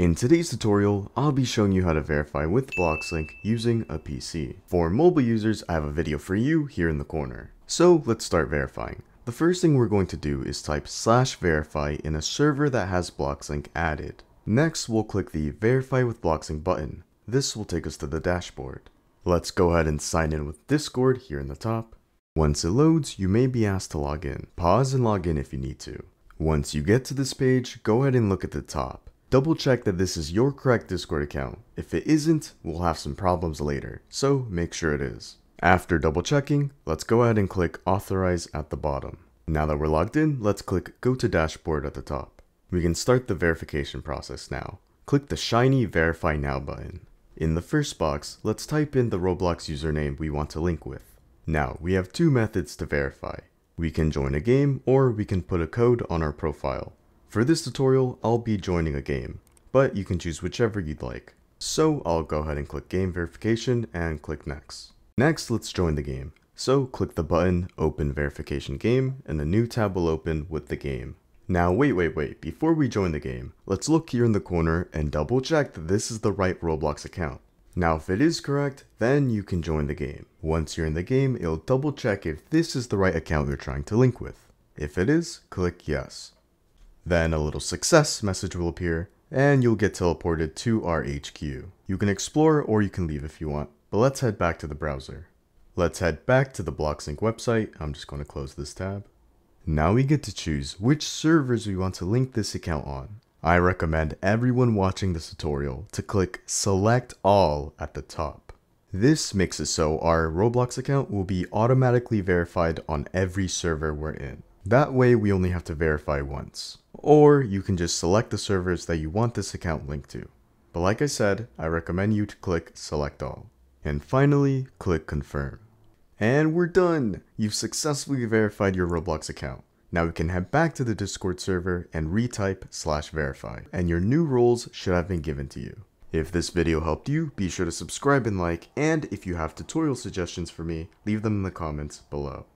In today's tutorial, I'll be showing you how to verify with BloxLink using a PC. For mobile users, I have a video for you here in the corner. So let's start verifying. The first thing we're going to do is type slash verify in a server that has BloxLink added. Next, we'll click the verify with BloxLink button. This will take us to the dashboard. Let's go ahead and sign in with Discord here in the top. Once it loads, you may be asked to log in. Pause and log in if you need to. Once you get to this page, go ahead and look at the top. Double check that this is your correct Discord account. If it isn't, we'll have some problems later, so make sure it is. After double checking, let's go ahead and click authorize at the bottom. Now that we're logged in, let's click go to dashboard at the top. We can start the verification process now. Click the shiny verify now button. In the first box, let's type in the Roblox username we want to link with. Now, we have two methods to verify. We can join a game or we can put a code on our profile. For this tutorial, I'll be joining a game, but you can choose whichever you'd like. So I'll go ahead and click game verification and click next. Next, let's join the game. So click the button open verification game and a new tab will open with the game. Now wait wait wait, before we join the game, let's look here in the corner and double check that this is the right Roblox account. Now if it is correct, then you can join the game. Once you're in the game, it'll double check if this is the right account you're trying to link with. If it is, click yes. Then a little success message will appear, and you'll get teleported to our HQ. You can explore or you can leave if you want, but let's head back to the browser. Let's head back to the BloxLink website. I'm just going to close this tab. Now we get to choose which servers we want to link this account on. I recommend everyone watching this tutorial to click select all at the top. This makes it so our Roblox account will be automatically verified on every server we're in. That way we only have to verify once. Or you can just select the servers that you want this account linked to. But like I said, I recommend you to click select all. And finally, click confirm. And we're done! You've successfully verified your Roblox account. Now we can head back to the Discord server and retype slash verify, and your new roles should have been given to you. If this video helped you, be sure to subscribe and like, and if you have tutorial suggestions for me, leave them in the comments below.